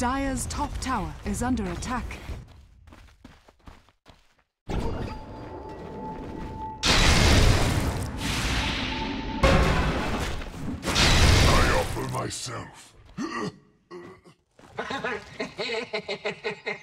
Dire's top tower is under attack. I offer myself.